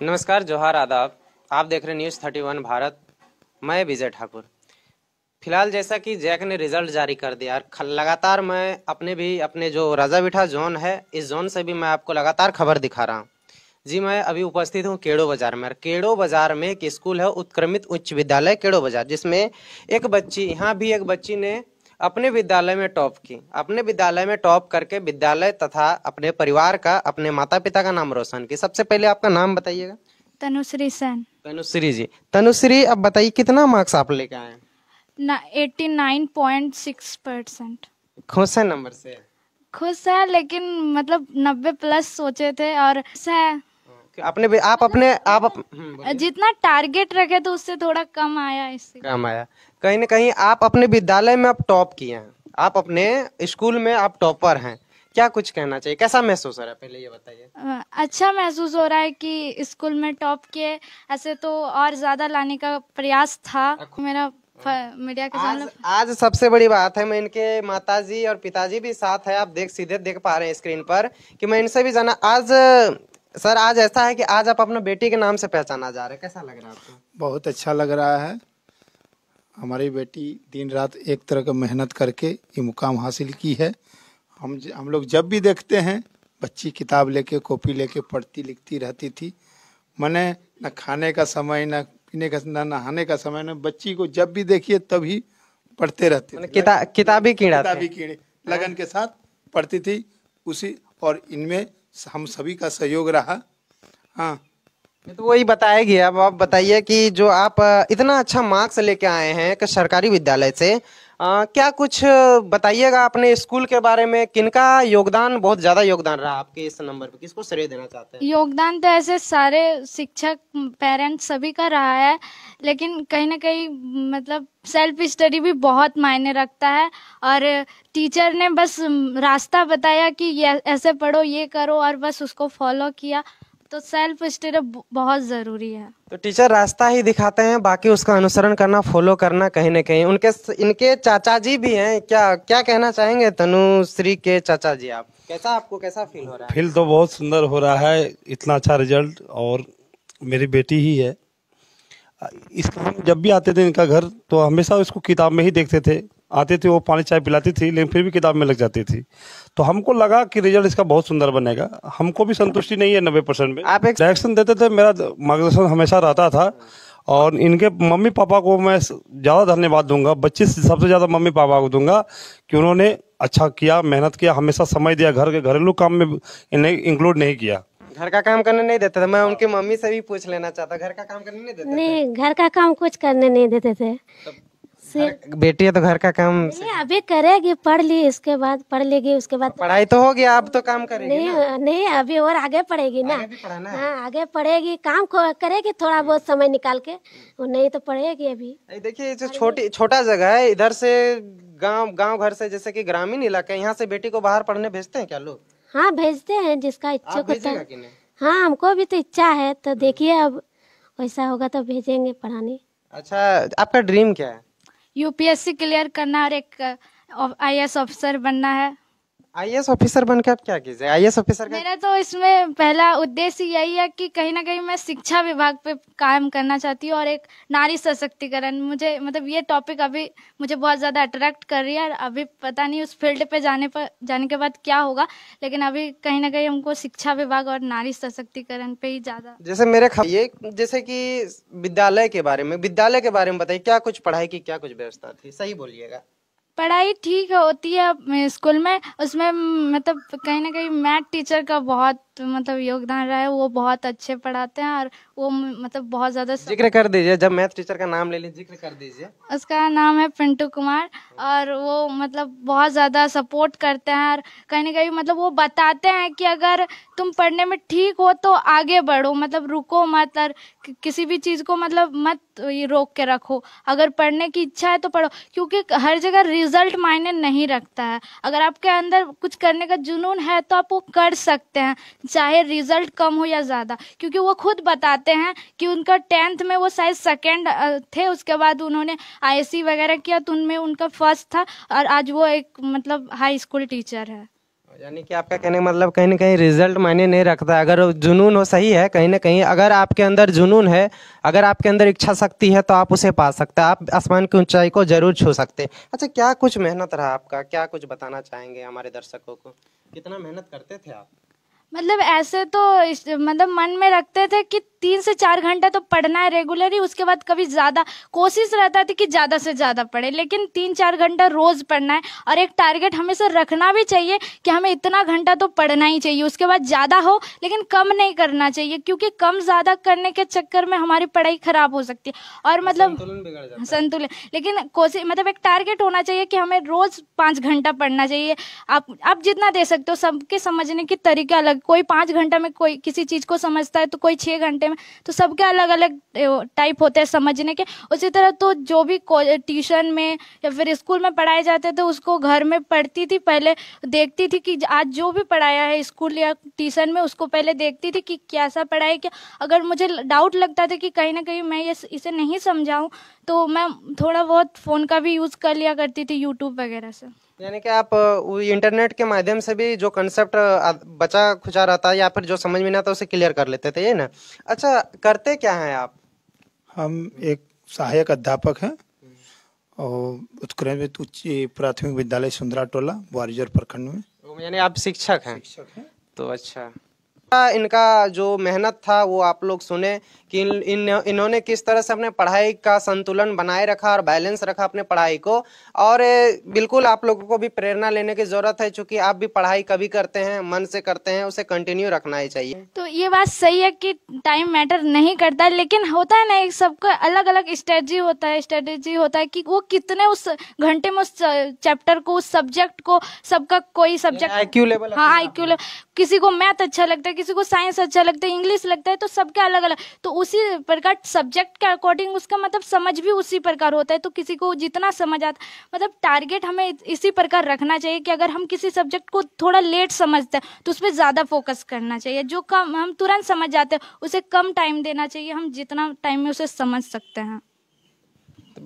नमस्कार, जोहार आदाब। आप देख रहे न्यूज़ थर्टी वन भारत। मैं विजय ठाकुर। फ़िलहाल जैसा कि जैक ने रिज़ल्ट जारी कर दिया लगातार मैं अपने भी, अपने जो राजा बिठा जोन है, इस जोन से भी मैं आपको लगातार खबर दिखा रहा हूँ। जी, मैं अभी उपस्थित हूँ केड़ो बाज़ार में केड़ो बाज़ार में एक स्कूल है, उत्क्रमित उच्च विद्यालय केड़ो बाज़ार, जिसमें एक बच्ची, यहाँ भी एक बच्ची ने अपने विद्यालय में टॉप की। अपने विद्यालय में टॉप करके विद्यालय तथा अपने परिवार का अपने माता पिता का नाम रोशन की। सबसे पहले आपका नाम बताइएगा। तनुश्री सेन। तनुश्री जी। तनुश्री अब बताइए कितना मार्क्स आप लेके आए ना eighty nine point six percent खुश है नंबर से? खुश है लेकिन मतलब नब्बे प्लस सोचे थे और है। अपने भी- आप अपने आप अप, हम्म, जितना टारगेट रखे तो उससे थोड़ा कम आया इससे। काम आया। कहीं ना कहीं आप अपने विद्यालय में आप टॉप किए हैं। आप अपने स्कूल में आप टॉपर हैं। क्या कुछ कहना चाहिए? कैसा महसूस हो रहा है? पहले ये बताइए। अच्छा महसूस हो रहा है कि स्कूल में टॉप किए। ऐसे तो और ज़्यादा लाने का प्रयास था मेरा मीडिया के सामने। आज आज सबसे बड़ी बात है मैं इनके माताजी और पिताजी भी साथ है। आप देख सीधे देख पा रहे हैं स्क्रीन पर कि मैं इनसे भी जाना आज सर आज ऐसा है कि आज आप अपने बेटी के नाम से पहचाना जा रहे हैं। कैसा लग रहा है आपको? बहुत अच्छा लग रहा है। हमारी बेटी दिन रात एक तरह का मेहनत करके ये मुकाम हासिल की है। हम हम लोग जब भी देखते हैं बच्ची किताब लेके कॉपी लेके पढ़ती लिखती रहती थी। मैंने न खाने का समय न पीने का न नहाने का समय न बच्ची को जब भी देखिए तभी पढ़ते रहते किता, किताबी कीड़ा। किताबी कीड़े लगन के साथ पढ़ती थी। उसी और इनमें हम सभी का सहयोग रहा। हाँ तो वही बताएगी अब आप बताइए कि जो आप इतना अच्छा मार्क्स लेके आए हैं एक सरकारी विद्यालय से अ, क्या कुछ बताइएगा अपने स्कूल के बारे में? किनका योगदान बहुत ज़्यादा योगदान रहा आपके इस नंबर पे? किसको श्रेय देना चाहते हैं? योगदान तो ऐसे सारे शिक्षक पेरेंट्स सभी का रहा है लेकिन कहीं ना कहीं मतलब सेल्फ स्टडी भी बहुत मायने रखता है। और टीचर ने बस रास्ता बताया कि ऐसे पढ़ो ये करो और बस उसको फॉलो किया। तो सेल्फ स्टडी बहुत ज़रूरी है। तो टीचर रास्ता ही दिखाते हैं बाकी उसका अनुसरण करना फॉलो करना कहीं ना कहीं। उनके इनके चाचा जी भी हैं क्या क्या कहना चाहेंगे तनुश्री के चाचा जी आप? कैसा आपको कैसा फील हो रहा है? फील तो बहुत सुंदर हो रहा है इतना अच्छा रिज़ल्ट और मेरी बेटी ही है। इसका हम जब भी आते थे इनका घर तो हमेशा उसको किताब में ही देखते थे। आते थे वो पानी चाय पिलाती थी लेकिन फिर भी किताब में लग जाती थी। तो हमको लगा कि रिज़ल्ट इसका बहुत सुंदर बनेगा। हमको भी संतुष्टि नहीं है नब्बे परसेंट में। आप एक- डायरेक्शन देते थे मेरा मार्गदर्शन हमेशा रहता था। और इनके मम्मी पापा को मैं ज़्यादा धन्यवाद दूँगा। बच्चे से सबसे ज़्यादा मम्मी पापा को दूँगा कि उन्होंने अच्छा किया मेहनत किया हमेशा समय दिया। घर के घरेलू काम में इन्हें इंक्लूड नहीं किया। घर का काम करने नहीं देते थे। मैं उनकी मम्मी से भी पूछ लेना चाहता। घर का काम करने नहीं देते नहीं घर का काम कुछ करने नहीं देते थे। घर- बेटी है तो घर का काम नहीं अभी करेगी पढ़ ली इसके बाद पढ़ लेगी उसके बाद पढ़ाई तो हो गया अब तो काम करेगी नहीं नहीं अभी और आगे पढ़ेगी ना। हाँ। आगे पढ़ेगी काम को- करेगी थोड़ा बहुत समय निकाल के। वो नहीं तो पढ़ेगी अभी। देखिए जो छोटी छोटा जगह है इधर से गाँव गाँव घर से जैसे कि ग्रामीण इलाका है यहाँ से बेटी को बाहर पढ़ने भेजते हैं क्या लोग? हाँ भेजते हैं जिसका इच्छा होता है हाँ हमको भी तो इच्छा है तो देखिए अब वैसा होगा तो भेजेंगे पढ़ाने। अच्छा आपका ड्रीम क्या है? यूपीएससी क्लियर करना और एक आईएएस ऑफिसर बनना है। आईएएस ऑफिसर बन के आप क्या कीजिए? आईएएस ऑफिसर का मेरा तो इसमें पहला उद्देश्य यही है कि कहीं ना कहीं मैं शिक्षा विभाग पे काम करना चाहती हूँ और एक नारी सशक्तिकरण। मुझे मतलब ये टॉपिक अभी मुझे बहुत ज़्यादा अट्रैक्ट कर रही है और अभी पता नहीं उस फ़ील्ड पे जाने पर जाने के बाद क्या होगा लेकिन अभी कहीं ना कहीं हमको शिक्षा विभाग और नारी सशक्तिकरण पे ही ज़्यादा जैसे मेरे ये जैसे कि विद्यालय के बारे में विद्यालय के बारे में बताइए क्या कुछ पढ़ाई की क्या कुछ व्यवस्था थी? सही बोलिएगा। पढ़ाई ठीक होती है स्कूल में उसमें मतलब कहीं ना कहीं मैथ टीचर का बहुत मतलब योगदान रहा है वो बहुत अच्छे पढ़ाते हैं और वो मतलब बहुत ज़्यादा ज़िक्र कर दीजिए जब मैथ टीचर का नाम ले लीजिए ज़िक्र कर दीजिए। उसका नाम है पिंटू कुमार और वो मतलब बहुत ज़्यादा सपोर्ट करते हैं और कहीं ना कहीं मतलब वो बताते हैं कि अगर तुम पढ़ने में ठीक हो तो आगे बढ़ो मतलब रुको मत और किसी भी चीज़ को मतलब मत रोक के रखो। अगर पढ़ने की इच्छा है तो पढ़ो क्योंकि हर जगह रिज़ल्ट मायने नहीं रखता है। अगर आपके अंदर कुछ करने का जुनून है तो आप वो कर सकते हैं, चाहे रिज़ल्ट कम हो या ज़्यादा। क्योंकि वो खुद बताते हैं कि उनका टेंथ में वो शायद सेकेंड थे, उसके बाद उन्होंने आई वगैरह किया तो उनमें उनका फ़र्स्ट था, और आज वो एक मतलब हाई स्कूल टीचर है। यानी कि आपका कहने का मतलब कहीं ना कहीं रिज़ल्ट मायने नहीं रखता। अगर जुनून हो, सही है, कहीं ना कहीं अगर आपके अंदर जुनून है, अगर आपके अंदर इच्छा शक्ति है तो आप उसे पा सकते हैं। आप आसमान की ऊंचाई को ज़रूर छू सकते हैं। अच्छा क्या कुछ मेहनत रहा आपका? क्या कुछ बताना चाहेंगे हमारे दर्शकों को? कितना मेहनत करते थे आप? मतलब ऐसे तो मतलब मन में रखते थे कि तीन से चार घंटा तो पढ़ना है रेगुलरली उसके बाद कभी ज़्यादा कोशिश रहता थी कि ज़्यादा से ज़्यादा पढ़े लेकिन तीन चार घंटा रोज़ पढ़ना है और एक टारगेट हमेशा रखना भी चाहिए कि हमें इतना घंटा तो पढ़ना ही चाहिए उसके बाद ज़्यादा हो लेकिन कम नहीं करना चाहिए क्योंकि कम ज़्यादा करने के चक्कर में हमारी पढ़ाई खराब हो सकती है और मतलब संतुलन लेकिन कोशिश मतलब एक टारगेट होना चाहिए कि हमें रोज पाँच घंटा पढ़ना चाहिए आप आप जितना दे सकते हो सबके समझने के तरीके अलग कोई पाँच घंटा में कोई किसी चीज़ को समझता है तो कोई छः घंटे में। तो सबके अलग अलग टाइप होते हैं समझने के। उसी तरह तो जो भी ट्यूशन में या फिर स्कूल में पढ़ाए जाते थे, उसको घर में पढ़ती थी, पहले देखती थी कि आज जो भी पढ़ाया है स्कूल या ट्यूशन में, उसको पहले देखती थी कि कैसा पढ़ाई क्या। अगर मुझे डाउट लगता था कि कहीं ना कहीं मैं ये इसे नहीं समझाऊँ तो मैं थोड़ा बहुत फ़ोन का भी यूज़ कर लिया करती थी यूट्यूब वगैरह से। यानी कि आप इंटरनेट के माध्यम से भी जो कंसेप्ट बचा खुचा रहता है या फिर जो समझ में नहीं आता उसे क्लियर कर लेते थे ये ना? अच्छा करते क्या हैं आप? हम एक सहायक अध्यापक हैं और उत्कृष्ट उच्च प्राथमिक विद्यालय सुंदरा टोला वारिजर प्रखंड में। यानी आप शिक्षक हैं। तो अच्छा। इनका जो मेहनत था वो आप लोग सुने कि इन, इन इन्होंने किस तरह से अपने पढ़ाई का संतुलन बनाए रखा और बैलेंस रखा अपने पढ़ाई को। और बिल्कुल आप लोगों को भी प्रेरणा लेने की ज़रूरत है क्योंकि आप भी पढ़ाई कभी करते हैं मन से करते हैं उसे कंटिन्यू रखना ही चाहिए। तो ये बात सही है कि टाइम मैटर नहीं करता लेकिन होता है ना एक सबका अलग अलग स्ट्रेटजी होता है स्ट्रेटेजी होता है कि वो कितने उस घंटे में उस चैप्टर को उस सब्जेक्ट को सबका कोई सब्जेक्ट आईक्यू लेवल हाँ आई क्यू किसी को मैथ अच्छा लगता है किसी को साइंस अच्छा लगता है इंग्लिश लगता है तो सबका अलग अलग तो उसी प्रकार सब्जेक्ट के अकॉर्डिंग उसका मतलब समझ भी उसी प्रकार होता है तो किसी को जितना समझ आता मतलब टारगेट हमें इसी प्रकार रखना चाहिए कि अगर हम किसी सब्जेक्ट को थोड़ा लेट समझते हैं तो उस पर ज़्यादा फोकस करना चाहिए। जो कम, हम तुरंत समझ जाते हैं, उसे कम टाइम देना चाहिए, हम जितना टाइम में उसे समझ सकते हैं।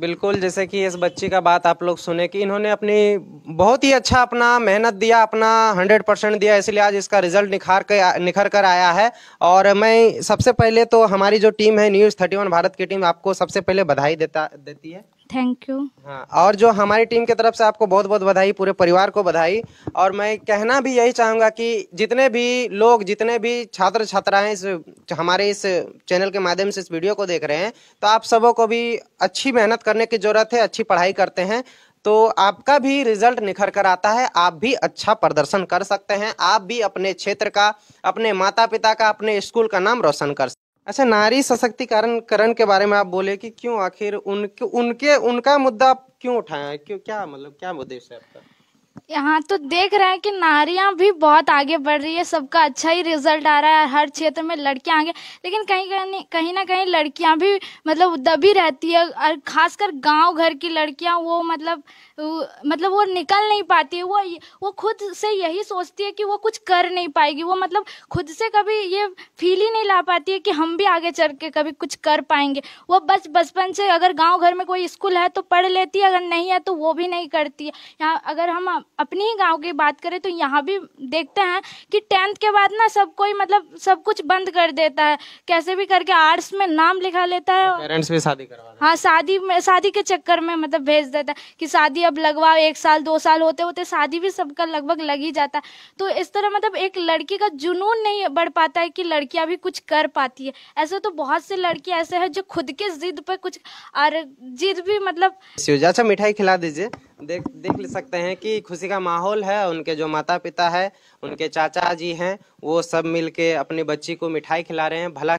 बिल्कुल, जैसे कि इस बच्ची का बात आप लोग सुने कि इन्होंने अपनी बहुत ही अच्छा अपना मेहनत दिया, अपना हंड्रेड परसेंट दिया, इसलिए आज इसका रिज़ल्ट निखार कर निखर कर आया है। और मैं सबसे पहले तो हमारी जो टीम है न्यूज़ थर्टी वन भारत की टीम आपको सबसे पहले बधाई देता, देती है। थैंक यू हाँ और जो हमारी टीम की तरफ़ से आपको बहुत बहुत बधाई, पूरे परिवार को बधाई। और मैं कहना भी यही चाहूँगा कि जितने भी लोग, जितने भी छात्र छात्राएँ इस, हमारे इस चैनल के माध्यम से इस वीडियो को देख रहे हैं तो आप सबों को भी अच्छी मेहनत करने की ज़रूरत है, अच्छी पढ़ाई करते हैं। तो आपका भी रिज़ल्ट निखर कर आता है, आप भी अच्छा प्रदर्शन कर सकते हैं, आप भी अपने क्षेत्र का, अपने माता पिता का, अपने स्कूल का नाम रोशन कर अच्छा नारी सशक्तिकरण करण के बारे में आप बोले कि क्यों? आखिर उनके उनके, उनका मुद्दा क्यों उठाए क्यों, क्या मतलब क्या उद्देश्य है आपका? यहाँ तो देख रहे हैं कि नारियाँ भी बहुत आगे बढ़ रही है, सबका अच्छा ही रिज़ल्ट आ रहा है, हर क्षेत्र में लड़कियाँ आगे, लेकिन कहीं कहीं कहीं ना कहीं लड़कियाँ भी मतलब दबी रहती है, और खासकर गाँव घर की लड़कियाँ वो मतलब मतलब वो निकल नहीं पाती है, वो वो खुद से यही सोचती है कि वो कुछ कर नहीं पाएगी, वो मतलब खुद से कभी ये फील ही नहीं ला पाती है कि हम भी आगे चल के कभी कुछ कर पाएँगे। वो बस बचपन से अगर गाँव घर में कोई स्कूल है तो पढ़ लेती है, अगर नहीं है तो वो भी नहीं करती है। यहाँ अगर हम अपनी ही गाँव की बात करें तो यहाँ भी देखते हैं कि टेंथ के बाद ना सब कोई मतलब सब कुछ बंद कर देता है। कैसे भी करके आर्ट्स में नाम लिखा लेता है पेरेंट्स भी शादी करवा हाँ शादी में शादी के चक्कर में मतलब भेज देता है कि शादी अब लगवाओ एक साल दो साल होते होते शादी भी सबका लगभग लग ही जाता है। तो इस तरह मतलब एक लड़की का जुनून नहीं बढ़ पाता है कि लड़कियाँ भी कुछ कर पाती है। ऐसे तो बहुत से लड़कियाँ ऐसे है जो खुद के जिद पर कुछ और जिद भी मतलब अच्छा मिठाई खिला दीजिए। देख देख ले सकते हैं कि खुशी का माहौल है, उनके जो माता पिता है, उनके चाचा जी हैं, वो सब मिलके अपनी बच्ची को मिठाई खिला रहे हैं, भला